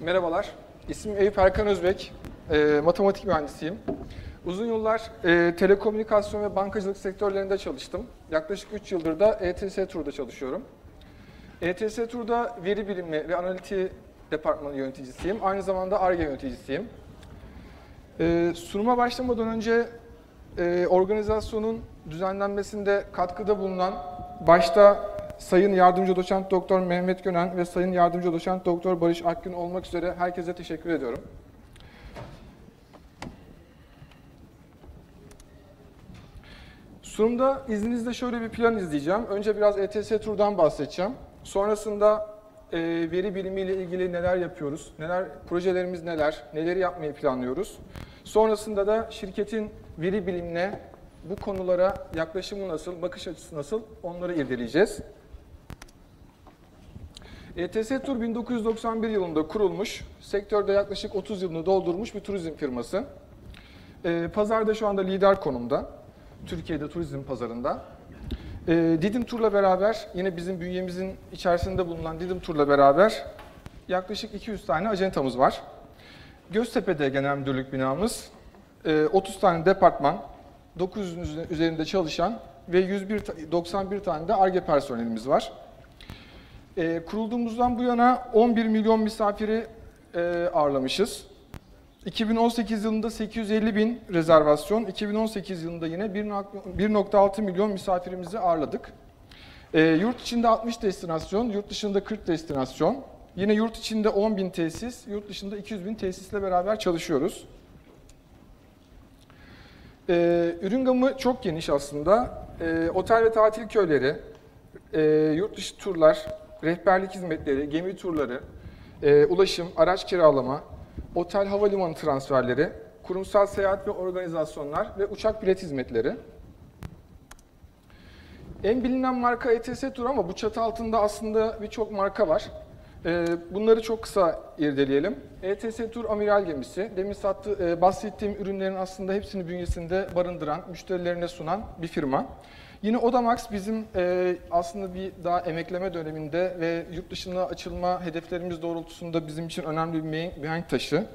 Merhabalar, ismim Eyüp Erkan Özbek, e, matematik mühendisiyim. Uzun yıllar e, telekomünikasyon ve bankacılık sektörlerinde çalıştım. Yaklaşık 3 yıldır da ETS Tur'da çalışıyorum. ETS Tur'da veri bilimi ve analitiği departmanı yöneticisiyim. Aynı zamanda ARGE yöneticisiyim. E, sunuma başlamadan önce e, organizasyonun düzenlenmesinde katkıda bulunan başta Sayın Yardımcı Doçent Doktor Mehmet Gönen ve Sayın Yardımcı Doçent Doktor Barış Akgün olmak üzere herkese teşekkür ediyorum. Sunumda izninizle şöyle bir plan izleyeceğim. Önce biraz ETS turdan bahsedeceğim. Sonrasında e, veri bilimiyle ilgili neler yapıyoruz, neler projelerimiz neler, neleri yapmayı planlıyoruz. Sonrasında da şirketin veri bilimine bu konulara yaklaşımı nasıl, bakış açısı nasıl onları irdeleyeceğiz. ETS Tur 1991 yılında kurulmuş, sektörde yaklaşık 30 yılını doldurmuş bir turizm firması. E, pazarda şu anda lider konumda, Türkiye'de turizm pazarında. E, Didim Tur'la beraber, yine bizim bünyemizin içerisinde bulunan Didim Tur'la beraber yaklaşık 200 tane acentamız var. Göztepe'de genel müdürlük binamız, e, 30 tane departman, 900'ün üzerinde çalışan ve 101, 91 tane de ARGE personelimiz var. E, kurulduğumuzdan bu yana 11 milyon misafiri e, ağırlamışız. 2018 yılında 850 bin rezervasyon, 2018 yılında yine 1.6 milyon misafirimizi ağırladık. E, yurt içinde 60 destinasyon, yurt dışında 40 destinasyon. Yine yurt içinde 10 bin tesis, yurt dışında 200 bin tesisle beraber çalışıyoruz. E, ürün gamı çok geniş aslında. E, otel ve tatil köyleri, e, yurt dışı turlar, rehberlik hizmetleri, gemi turları, e, ulaşım, araç kiralama, otel havalimanı transferleri, kurumsal seyahat ve organizasyonlar ve uçak bilet hizmetleri. En bilinen marka ETS Tur ama bu çatı altında aslında birçok marka var. E, bunları çok kısa irdeleyelim. ETS Tur amiral gemisi, demin sattı, e, bahsettiğim ürünlerin aslında hepsini bünyesinde barındıran, müşterilerine sunan bir firma. Yine Odamax bizim e, aslında bir daha emekleme döneminde ve yurt dışına açılma hedeflerimiz doğrultusunda bizim için önemli bir mihenk taşı.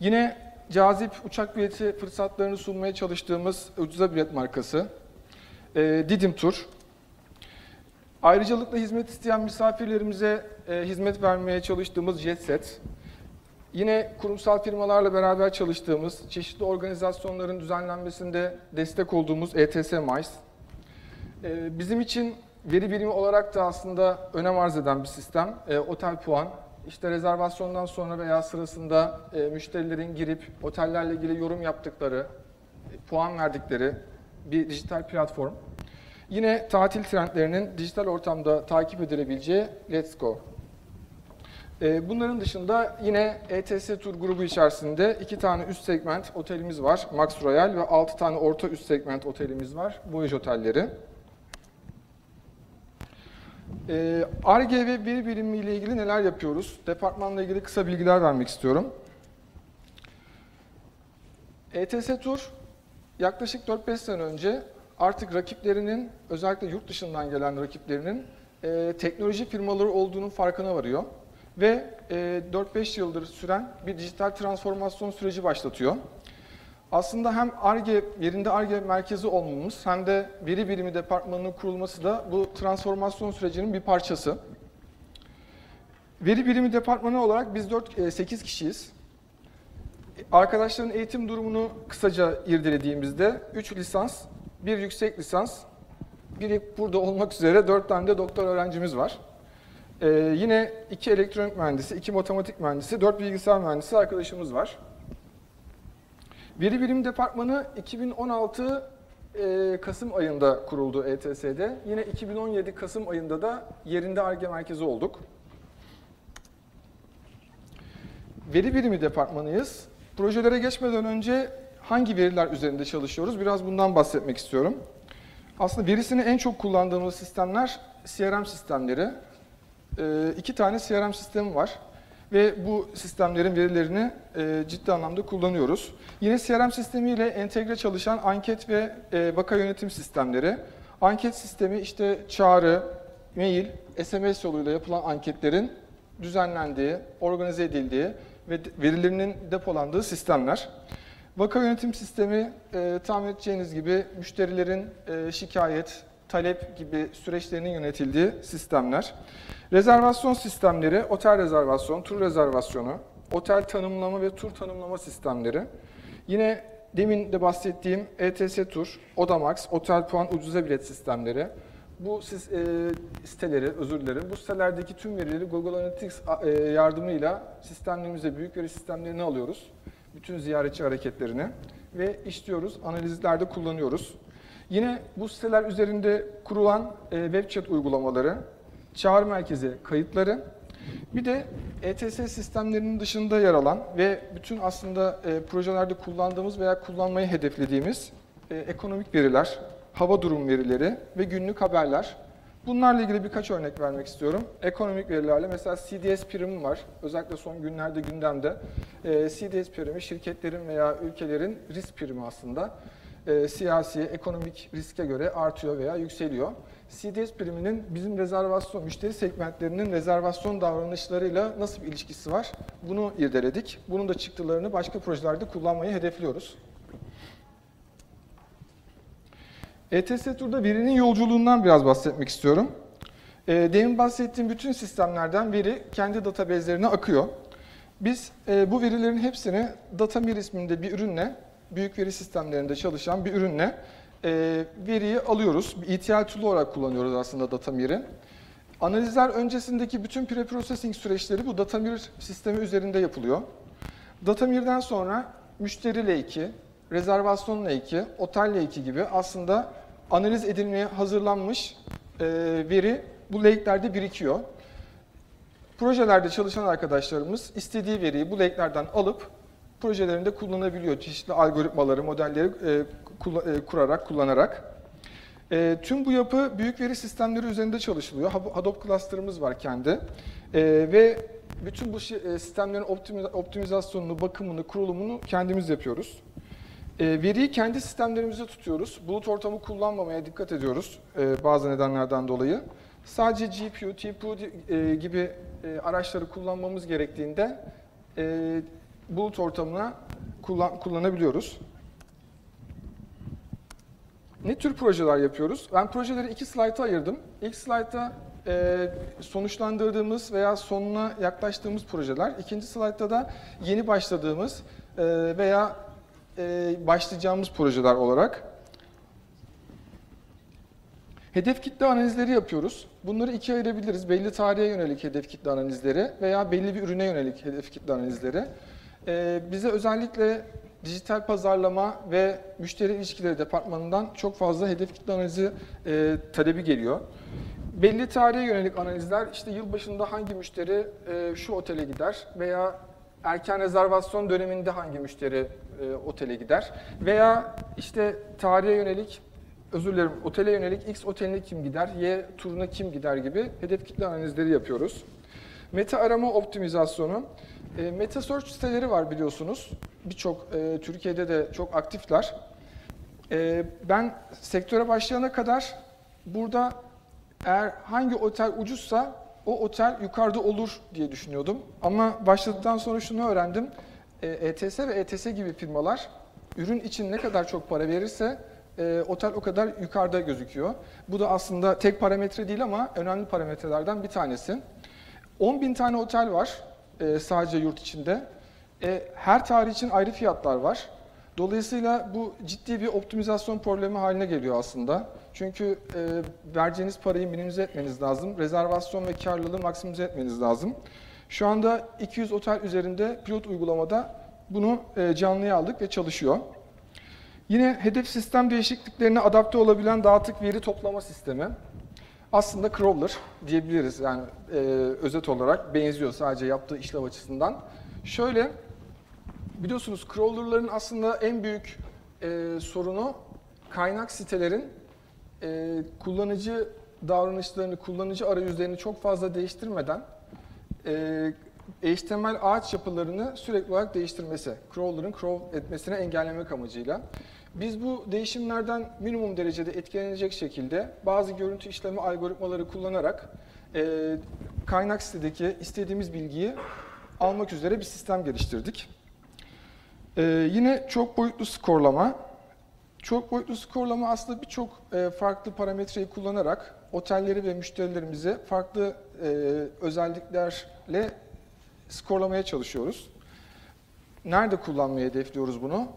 Yine cazip uçak bileti fırsatlarını sunmaya çalıştığımız ucuza bilet markası e, Didim Tur. Ayrıcalıkla hizmet isteyen misafirlerimize e, hizmet vermeye çalıştığımız Jetset. Yine kurumsal firmalarla beraber çalıştığımız, çeşitli organizasyonların düzenlenmesinde destek olduğumuz ETS MICE. Ee, bizim için veri birimi olarak da aslında önem arz eden bir sistem. E, otel puan, işte rezervasyondan sonra veya sırasında e, müşterilerin girip otellerle ilgili yorum yaptıkları, e, puan verdikleri bir dijital platform. Yine tatil trendlerinin dijital ortamda takip edilebileceği Let's Go bunların dışında yine ETS Tur grubu içerisinde iki tane üst segment otelimiz var. Max Royal ve altı tane orta üst segment otelimiz var. Voyage otelleri. ARGE ee, ve veri bilimi ile ilgili neler yapıyoruz? Departmanla ilgili kısa bilgiler vermek istiyorum. ETS Tur yaklaşık 4-5 sene önce artık rakiplerinin, özellikle yurt dışından gelen rakiplerinin e, teknoloji firmaları olduğunun farkına varıyor ve 4-5 e, yıldır süren bir dijital transformasyon süreci başlatıyor. Aslında hem ARGE, yerinde ARGE merkezi olmamız hem de veri bilimi departmanının kurulması da bu transformasyon sürecinin bir parçası. Veri bilimi departmanı olarak biz 4, 8 e, kişiyiz. Arkadaşların eğitim durumunu kısaca irdelediğimizde 3 lisans, 1 yüksek lisans, biri burada olmak üzere 4 tane de doktor öğrencimiz var. Ee, yine iki elektronik mühendisi, iki matematik mühendisi, dört bilgisayar mühendisi arkadaşımız var. Veri Bilim Departmanı 2016 e, Kasım ayında kuruldu ETS'de. Yine 2017 Kasım ayında da yerinde ARGE merkezi olduk. Veri Bilimi Departmanıyız. Projelere geçmeden önce hangi veriler üzerinde çalışıyoruz? Biraz bundan bahsetmek istiyorum. Aslında verisini en çok kullandığımız sistemler CRM sistemleri. E, iki tane CRM sistemi var ve bu sistemlerin verilerini e, ciddi anlamda kullanıyoruz. Yine CRM sistemiyle entegre çalışan anket ve e, vaka yönetim sistemleri. Anket sistemi işte çağrı, mail, SMS yoluyla yapılan anketlerin düzenlendiği, organize edildiği ve verilerinin depolandığı sistemler. Vaka yönetim sistemi e, tahmin edeceğiniz gibi müşterilerin e, şikayet, talep gibi süreçlerinin yönetildiği sistemler. Rezervasyon sistemleri, otel rezervasyon, tur rezervasyonu, otel tanımlama ve tur tanımlama sistemleri. Yine demin de bahsettiğim ETS Tur, Odamax, Otel Puan Ucuza Bilet sistemleri. Bu e, siteleri, özür dilerim, bu sitelerdeki tüm verileri Google Analytics e, yardımıyla sistemlerimize, büyük veri sistemlerini alıyoruz. Bütün ziyaretçi hareketlerini ve işliyoruz, analizlerde kullanıyoruz. Yine bu siteler üzerinde kurulan e, web chat uygulamaları, çağrı merkezi kayıtları, bir de ETS sistemlerinin dışında yer alan ve bütün aslında e, projelerde kullandığımız veya kullanmayı hedeflediğimiz e, ekonomik veriler, hava durum verileri ve günlük haberler. Bunlarla ilgili birkaç örnek vermek istiyorum. Ekonomik verilerle mesela CDS primi var. Özellikle son günlerde gündemde. E, CDS primi şirketlerin veya ülkelerin risk primi aslında. E, siyasi, ekonomik riske göre artıyor veya yükseliyor. CDS priminin bizim rezervasyon, müşteri segmentlerinin rezervasyon davranışlarıyla nasıl bir ilişkisi var? Bunu irdeledik. Bunun da çıktılarını başka projelerde kullanmayı hedefliyoruz. ETS Tur'da verinin yolculuğundan biraz bahsetmek istiyorum. E, demin bahsettiğim bütün sistemlerden veri kendi database'lerine akıyor. Biz e, bu verilerin hepsini Datamir isminde bir ürünle, büyük veri sistemlerinde çalışan bir ürünle e, veriyi alıyoruz. Bir ETL tool olarak kullanıyoruz aslında Datamir'i. Analizler öncesindeki bütün pre-processing süreçleri bu Datamir sistemi üzerinde yapılıyor. Datamir'den sonra müşteri L2, rezervasyon L2, otel L2 gibi aslında analiz edilmeye hazırlanmış e, veri bu lake'lerde birikiyor. Projelerde çalışan arkadaşlarımız istediği veriyi bu lake'lerden alıp projelerinde kullanabiliyor. Çeşitli algoritmaları, modelleri e, e, kurarak, kullanarak. E, tüm bu yapı büyük veri sistemleri üzerinde çalışılıyor. Hadoop cluster'ımız var kendi. E, ve bütün bu e, sistemlerin optimizasyonunu, bakımını, kurulumunu kendimiz yapıyoruz. E, veriyi kendi sistemlerimizde tutuyoruz. Bulut ortamı kullanmamaya dikkat ediyoruz e, bazı nedenlerden dolayı. Sadece GPU, TPU e, gibi e, araçları kullanmamız gerektiğinde e, bulut ortamına kullan, kullanabiliyoruz. Ne tür projeler yapıyoruz? Ben projeleri iki slayta ayırdım. İlk slaytta e, sonuçlandırdığımız veya sonuna yaklaştığımız projeler. İkinci slaytta da yeni başladığımız e, veya e, başlayacağımız projeler olarak. Hedef kitle analizleri yapıyoruz. Bunları ikiye ayırabiliriz. Belli tarihe yönelik hedef kitle analizleri veya belli bir ürüne yönelik hedef kitle analizleri. Ee, bize özellikle dijital pazarlama ve müşteri ilişkileri departmanından çok fazla hedef kitle analizi e, talebi geliyor. Belli tarihe yönelik analizler, işte yılbaşında hangi müşteri e, şu otele gider veya erken rezervasyon döneminde hangi müşteri e, otele gider veya işte tarihe yönelik özür dilerim otele yönelik X oteline kim gider, Y turuna kim gider gibi hedef kitle analizleri yapıyoruz. Meta arama optimizasyonu. E, meta search siteleri var biliyorsunuz. Birçok e, Türkiye'de de çok aktifler. E, ben sektöre başlayana kadar burada eğer hangi otel ucuzsa o otel yukarıda olur diye düşünüyordum. Ama başladıktan sonra şunu öğrendim. E, ETS ve ETS gibi firmalar ürün için ne kadar çok para verirse e, otel o kadar yukarıda gözüküyor. Bu da aslında tek parametre değil ama önemli parametrelerden bir tanesi. 10 bin tane otel var e, sadece yurt içinde. E, her tarih için ayrı fiyatlar var. Dolayısıyla bu ciddi bir optimizasyon problemi haline geliyor aslında. Çünkü e, vereceğiniz parayı minimize etmeniz lazım. Rezervasyon ve karlılığı maksimize etmeniz lazım. Şu anda 200 otel üzerinde pilot uygulamada bunu e, canlıya aldık ve çalışıyor. Yine hedef sistem değişikliklerine adapte olabilen dağıtık veri toplama sistemi. Aslında crawler diyebiliriz yani e, özet olarak benziyor sadece yaptığı işlev açısından. Şöyle biliyorsunuz crawlerların aslında en büyük e, sorunu kaynak sitelerin e, kullanıcı davranışlarını, kullanıcı arayüzlerini çok fazla değiştirmeden e, HTML ağaç yapılarını sürekli olarak değiştirmesi, crawler'ın crawl etmesini engellemek amacıyla. Biz bu değişimlerden minimum derecede etkilenecek şekilde bazı görüntü işleme algoritmaları kullanarak e, kaynak sitedeki istediğimiz bilgiyi almak üzere bir sistem geliştirdik. Ee, yine çok boyutlu skorlama. Çok boyutlu skorlama aslında birçok e, farklı parametreyi kullanarak otelleri ve müşterilerimizi farklı e, özelliklerle skorlamaya çalışıyoruz. Nerede kullanmayı hedefliyoruz bunu?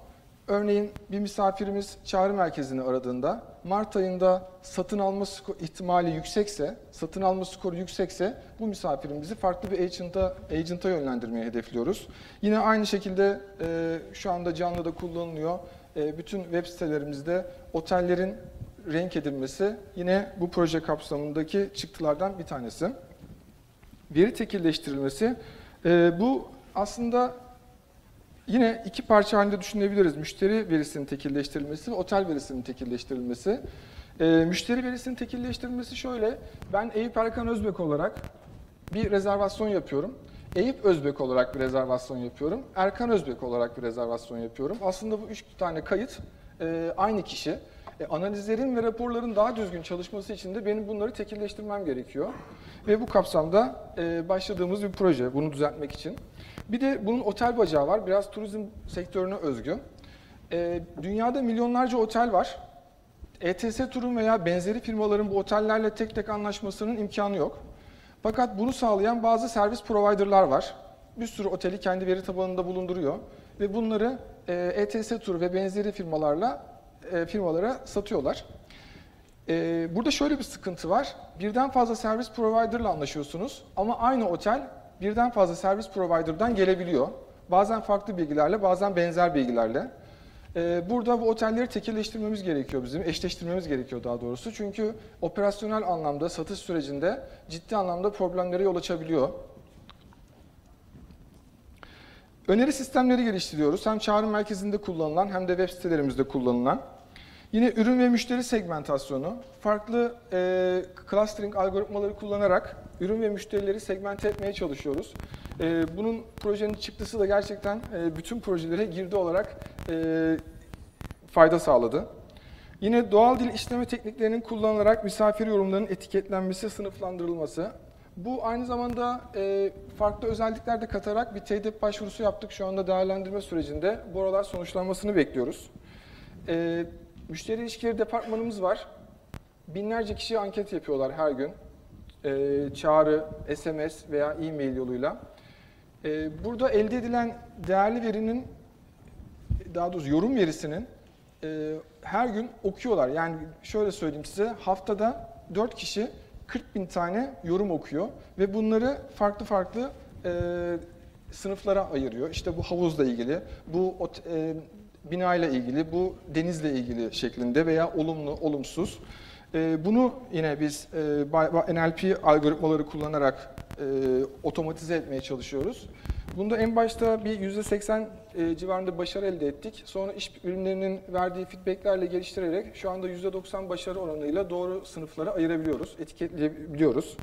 Örneğin bir misafirimiz çağrı merkezini aradığında Mart ayında satın alma ihtimali yüksekse, satın alma skoru yüksekse bu misafirimizi farklı bir agent'a agent'a yönlendirmeyi hedefliyoruz. Yine aynı şekilde e, şu anda canlı da kullanılıyor. E, bütün web sitelerimizde otellerin renk edilmesi yine bu proje kapsamındaki çıktılardan bir tanesi. Veri tekilleştirilmesi. E, bu aslında Yine iki parça halinde düşünebiliriz. Müşteri verisinin tekilleştirilmesi ve otel verisinin tekilleştirilmesi. E, müşteri verisinin tekilleştirilmesi şöyle. Ben Eyüp Erkan Özbek olarak bir rezervasyon yapıyorum. Eyüp Özbek olarak bir rezervasyon yapıyorum. Erkan Özbek olarak bir rezervasyon yapıyorum. Aslında bu üç tane kayıt e, aynı kişi. E, analizlerin ve raporların daha düzgün çalışması için de benim bunları tekilleştirmem gerekiyor. Ve bu kapsamda e, başladığımız bir proje bunu düzeltmek için. Bir de bunun otel bacağı var. Biraz turizm sektörüne özgü. E, dünyada milyonlarca otel var. ETS turun veya benzeri firmaların bu otellerle tek tek anlaşmasının imkanı yok. Fakat bunu sağlayan bazı servis providerlar var. Bir sürü oteli kendi veri tabanında bulunduruyor ve bunları e, ETS tur ve benzeri firmalarla e, firmalara satıyorlar. E, burada şöyle bir sıkıntı var. Birden fazla servis providerla anlaşıyorsunuz ama aynı otel birden fazla servis provider'dan gelebiliyor. Bazen farklı bilgilerle, bazen benzer bilgilerle. Ee, burada bu otelleri tekilleştirmemiz gerekiyor bizim, eşleştirmemiz gerekiyor daha doğrusu. Çünkü operasyonel anlamda, satış sürecinde ciddi anlamda problemlere yol açabiliyor. Öneri sistemleri geliştiriyoruz. Hem çağrı merkezinde kullanılan hem de web sitelerimizde kullanılan. Yine ürün ve müşteri segmentasyonu, farklı e, clustering algoritmaları kullanarak ürün ve müşterileri segmente etmeye çalışıyoruz. E, bunun projenin çıktısı da gerçekten e, bütün projelere girdi olarak e, fayda sağladı. Yine doğal dil işleme tekniklerinin kullanılarak misafir yorumlarının etiketlenmesi, sınıflandırılması. Bu aynı zamanda e, farklı özellikler de katarak bir TEDP başvurusu yaptık. Şu anda değerlendirme sürecinde bu aralar sonuçlanmasını bekliyoruz. E, müşteri ilişkileri departmanımız var. Binlerce kişi anket yapıyorlar her gün e, çağrı, SMS veya e-mail yoluyla. E, burada elde edilen değerli verinin, daha doğrusu yorum verisinin e, her gün okuyorlar. Yani şöyle söyleyeyim size, haftada 4 kişi 40 bin tane yorum okuyor ve bunları farklı farklı e, sınıflara ayırıyor. İşte bu havuzla ilgili, bu e, binayla ilgili, bu denizle ilgili şeklinde veya olumlu, olumsuz. Ee, bunu yine biz e, NLP algoritmaları kullanarak e, otomatize etmeye çalışıyoruz. Bunda en başta bir %80 e, civarında başarı elde ettik. Sonra iş ürünlerinin verdiği feedbacklerle geliştirerek şu anda %90 başarı oranıyla doğru sınıflara ayırabiliyoruz, etiketleyebiliyoruz.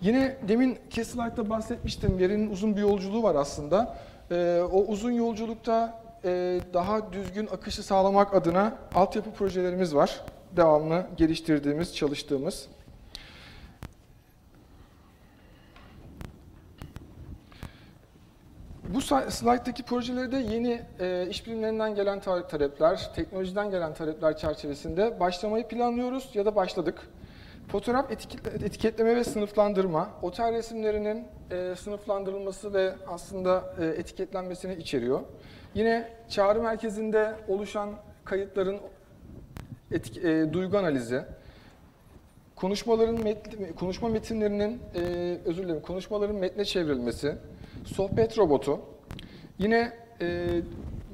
Yine deminki slaytta bahsetmiştim, verinin uzun bir yolculuğu var aslında. O uzun yolculukta daha düzgün akışı sağlamak adına altyapı projelerimiz var devamlı geliştirdiğimiz, çalıştığımız. Bu slayttaki projeleri de yeni e, iş bilimlerinden gelen talepler, teknolojiden gelen talepler çerçevesinde başlamayı planlıyoruz ya da başladık. Fotoğraf etiketleme ve sınıflandırma, otel resimlerinin e, sınıflandırılması ve aslında e, etiketlenmesini içeriyor. Yine çağrı merkezinde oluşan kayıtların etki, e, duygu analizi, konuşmaların metni, konuşma metinlerinin e, özür dilerim konuşmaların metne çevrilmesi, sohbet robotu. Yine e,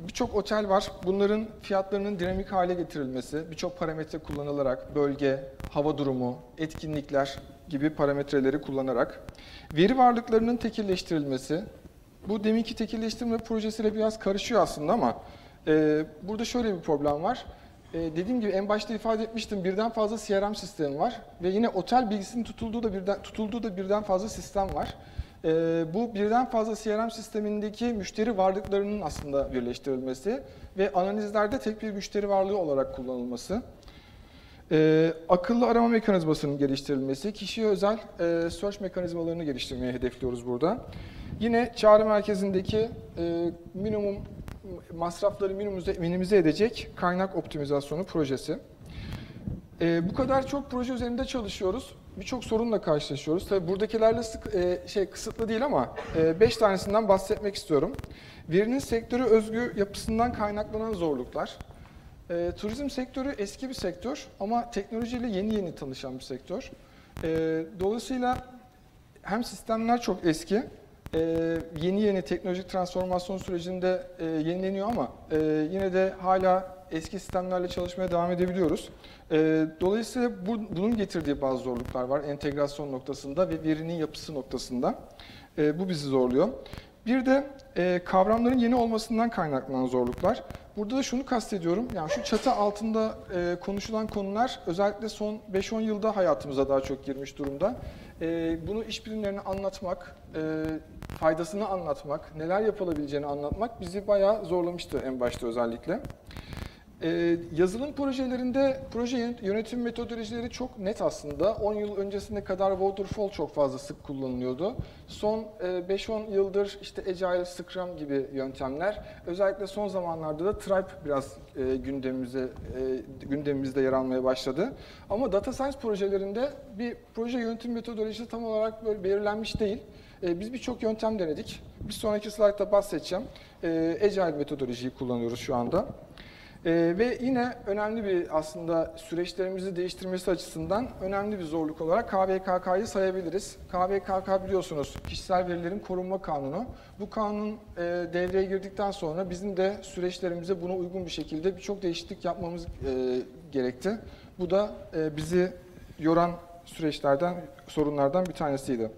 birçok otel var. Bunların fiyatlarının dinamik hale getirilmesi, birçok parametre kullanılarak bölge, hava durumu, etkinlikler gibi parametreleri kullanarak veri varlıklarının tekilleştirilmesi. Bu deminki tekilleştirme projesiyle biraz karışıyor aslında ama e, burada şöyle bir problem var. Ee, dediğim gibi en başta ifade etmiştim birden fazla CRM sistemi var ve yine otel bilgisinin tutulduğu da birden tutulduğu da birden fazla sistem var. E, bu birden fazla CRM sistemindeki müşteri varlıklarının aslında birleştirilmesi ve analizlerde tek bir müşteri varlığı olarak kullanılması. Ee, akıllı arama mekanizmasının geliştirilmesi, kişiye özel e, search mekanizmalarını geliştirmeyi hedefliyoruz burada. Yine çağrı merkezindeki e, minimum masrafları minimize, minimize edecek kaynak optimizasyonu projesi. E, bu kadar çok proje üzerinde çalışıyoruz. Birçok sorunla karşılaşıyoruz. Tabii buradakilerle sık, e, şey kısıtlı değil ama 5 e, tanesinden bahsetmek istiyorum. Verinin sektörü özgü yapısından kaynaklanan zorluklar. E, turizm sektörü eski bir sektör ama teknolojiyle yeni yeni tanışan bir sektör. E, dolayısıyla hem sistemler çok eski, e, yeni yeni teknolojik transformasyon sürecinde e, yenileniyor ama e, yine de hala eski sistemlerle çalışmaya devam edebiliyoruz. E, dolayısıyla bu, bunun getirdiği bazı zorluklar var entegrasyon noktasında ve verinin yapısı noktasında. E, bu bizi zorluyor. Bir de e, kavramların yeni olmasından kaynaklanan zorluklar. Burada da şunu kastediyorum, yani şu çatı altında e, konuşulan konular özellikle son 5-10 yılda hayatımıza daha çok girmiş durumda. E, bunu iş bilimlerini anlatmak, e, faydasını anlatmak, neler yapılabileceğini anlatmak bizi bayağı zorlamıştı en başta özellikle. Ee, yazılım projelerinde proje yönetim metodolojileri çok net aslında. 10 yıl öncesine kadar waterfall çok fazla sık kullanılıyordu. Son e, 5-10 yıldır işte agile, scrum gibi yöntemler. Özellikle son zamanlarda da tribe biraz e, gündemimize e, gündemimizde yer almaya başladı. Ama data science projelerinde bir proje yönetim metodolojisi tam olarak böyle belirlenmiş değil. E, biz birçok yöntem denedik. Bir sonraki slaytta bahsedeceğim. E, agile metodolojiyi kullanıyoruz şu anda. Ee, ve yine önemli bir aslında süreçlerimizi değiştirmesi açısından önemli bir zorluk olarak KVKK'yı sayabiliriz. KVKK biliyorsunuz kişisel verilerin korunma kanunu. Bu kanun e, devreye girdikten sonra bizim de süreçlerimize buna uygun bir şekilde birçok değişiklik yapmamız e, gerekti. Bu da e, bizi yoran süreçlerden, sorunlardan bir tanesiydi.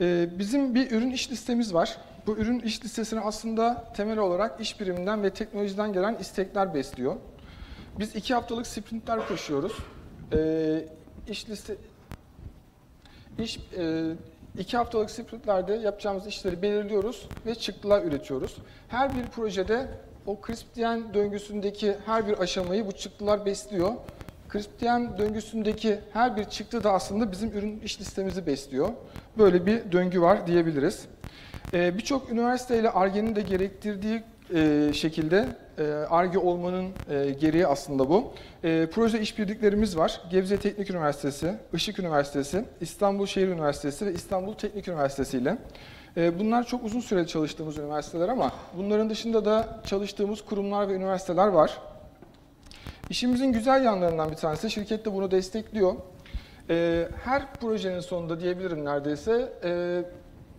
E, bizim bir ürün iş listemiz var. Bu ürün iş listesini aslında temel olarak iş biriminden ve teknolojiden gelen istekler besliyor. Biz iki haftalık sprintler koşuyoruz. Ee, iş liste iş e, iki haftalık sprintlerde yapacağımız işleri belirliyoruz ve çıktılar üretiyoruz. Her bir projede o CRISP-DM döngüsündeki her bir aşamayı bu çıktılar besliyor. CRISP-DM döngüsündeki her bir çıktı da aslında bizim ürün iş listemizi besliyor. Böyle bir döngü var diyebiliriz. Ee, birçok üniversiteyle ARGE'nin de gerektirdiği e, şekilde ARGE olmanın e, gereği aslında bu. E, proje işbirliklerimiz var. Gebze Teknik Üniversitesi, Işık Üniversitesi, İstanbul Şehir Üniversitesi ve İstanbul Teknik Üniversitesi ile. Bunlar çok uzun süreli çalıştığımız üniversiteler ama bunların dışında da çalıştığımız kurumlar ve üniversiteler var. İşimizin güzel yanlarından bir tanesi, şirket de bunu destekliyor. Her projenin sonunda diyebilirim neredeyse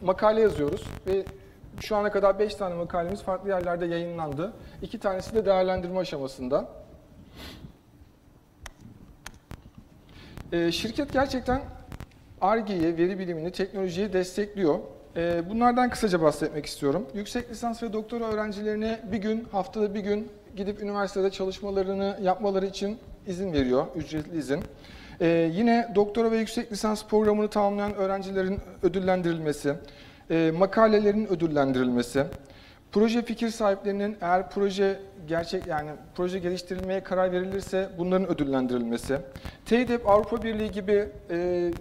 makale yazıyoruz ve şu ana kadar 5 tane makalemiz farklı yerlerde yayınlandı. İki tanesi de değerlendirme aşamasında. Ee, şirket gerçekten ARGE'yi, veri bilimini, teknolojiyi destekliyor. Ee, bunlardan kısaca bahsetmek istiyorum. Yüksek lisans ve doktora öğrencilerine bir gün, haftada bir gün gidip üniversitede çalışmalarını yapmaları için izin veriyor, ücretli izin. Ee, yine doktora ve yüksek lisans programını tamamlayan öğrencilerin ödüllendirilmesi, e, makalelerin ödüllendirilmesi, proje fikir sahiplerinin eğer proje gerçek yani proje geliştirilmeye karar verilirse bunların ödüllendirilmesi, TEDEP Avrupa Birliği gibi e,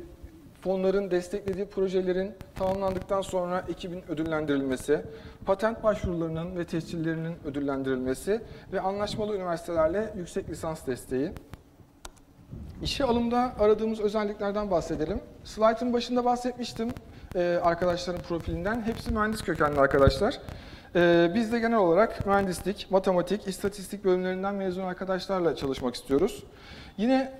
fonların desteklediği projelerin tamamlandıktan sonra ekibin ödüllendirilmesi, patent başvurularının ve tescillerinin ödüllendirilmesi ve anlaşmalı üniversitelerle yüksek lisans desteği. İşe alımda aradığımız özelliklerden bahsedelim. Slide'ın başında bahsetmiştim e, arkadaşların profilinden. Hepsi mühendis kökenli arkadaşlar. E, biz de genel olarak mühendislik, matematik, istatistik bölümlerinden mezun arkadaşlarla çalışmak istiyoruz. Yine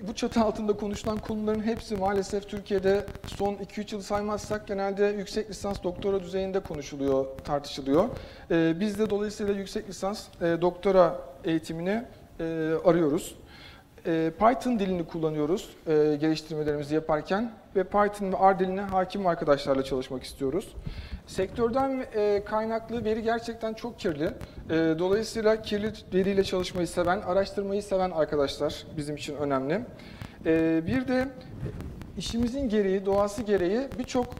bu çatı altında konuşulan konuların hepsi maalesef Türkiye'de son 2-3 yıl saymazsak genelde yüksek lisans doktora düzeyinde konuşuluyor, tartışılıyor. E, biz de dolayısıyla yüksek lisans e, doktora eğitimini e, arıyoruz. E, Python dilini kullanıyoruz e, geliştirmelerimizi yaparken ve Python ve R diline hakim arkadaşlarla çalışmak istiyoruz. Sektörden e, kaynaklı veri gerçekten çok kirli. dolayısıyla kirli veriyle çalışmayı seven, araştırmayı seven arkadaşlar bizim için önemli. bir de işimizin gereği, doğası gereği birçok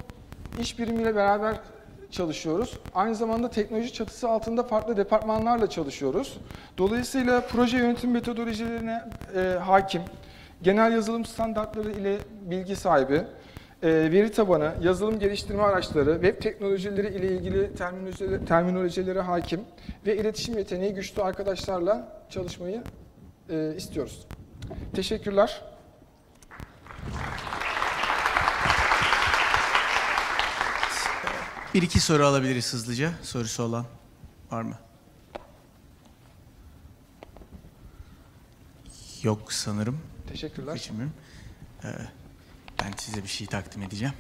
iş birimiyle beraber çalışıyoruz. Aynı zamanda teknoloji çatısı altında farklı departmanlarla çalışıyoruz. Dolayısıyla proje yönetim metodolojilerine e, hakim, genel yazılım standartları ile bilgi sahibi, e, veri tabanı, yazılım geliştirme araçları, web teknolojileri ile ilgili terminolojilere, terminolojilere hakim ve iletişim yeteneği güçlü arkadaşlarla çalışmayı e, istiyoruz. Teşekkürler. Bir iki soru alabiliriz hızlıca. Sorusu olan var mı? Yok sanırım. Teşekkürler. Geçmiyorum. Ee, ben size bir şey takdim edeceğim.